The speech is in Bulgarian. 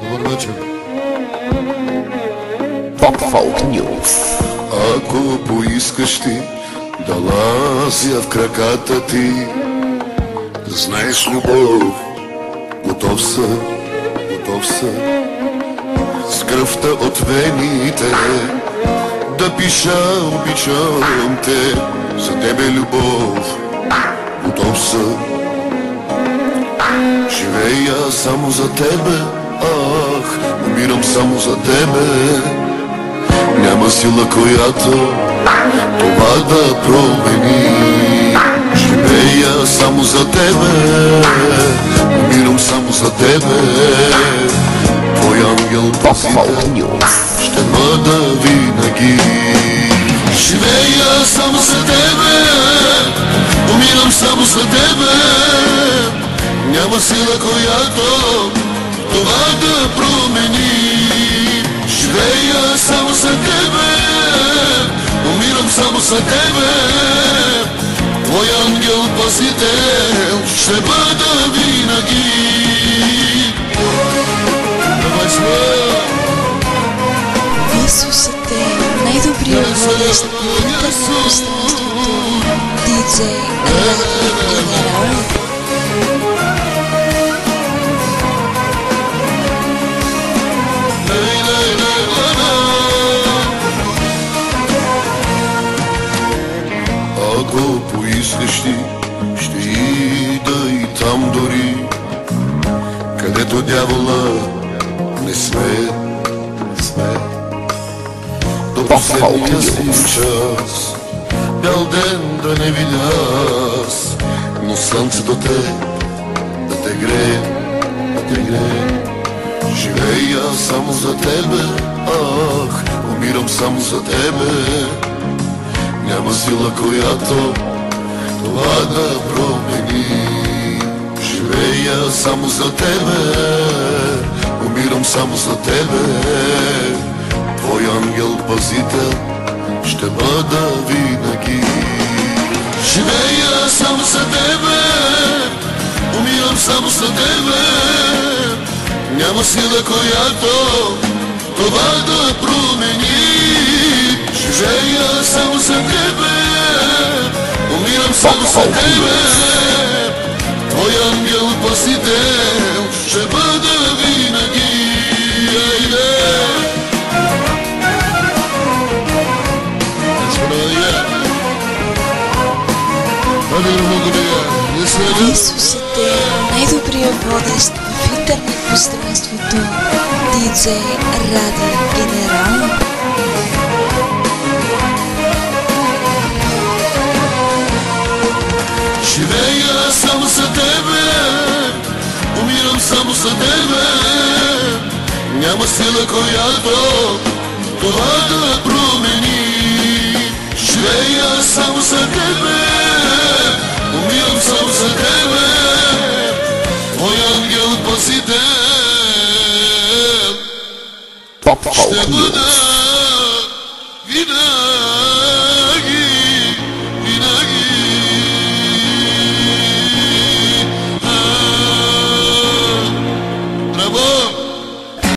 Добър вечер. Folk News. Ако поискаш ти да лазя в краката ти, да знаеш любов, готов съм, готов съм, с кръвта от вените, да пиша, обичам те, за тебе любов, готов съм. Живея само за тебе, ах, умирам само за тебе. Няма сила, която това да промени. Живея само за тебе, умирам само за тебе. News. ще бъда винаги. Живея само за тебе, умирам само за тебе. Няма сила, която това да промени. Живея само за тебе, умирам само за тебе. Твой ангел пазител ще бъда винаги. DJ Генерал. Ако поискаш ти, ще ида и там дори, където дявола не сме, не сме. Си час, бял ден да не видя аз, но слънцето те, да те грее, да те грее. Живея само за тебе, ах, умирам само за тебе. Няма сила, която това да промени. Живея само за тебе, умирам само за тебе. Твой ангел пазител ще бъда винаги. Живея само за тебе, умирам само за тебе. Няма сила, която това да промени. Живея само за тебе, умирам само за тебе. Вие слушате най-добрия водещ в интернет пространството DJ Ради Генерал. Живея само за тебе, умирам само за тебе. Няма сила, която това да промени. Живея само за тебе, 放炮火。